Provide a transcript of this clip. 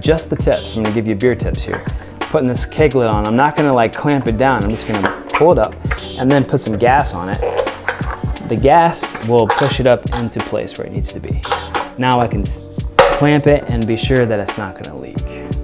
Just the tips, I'm gonna give you beer tips here. Putting this keg lid on, I'm not gonna like clamp it down, I'm just gonna pull it up and then put some gas on it. The gas will push it up into place where it needs to be. Now I can clamp it and be sure that it's not gonna leak.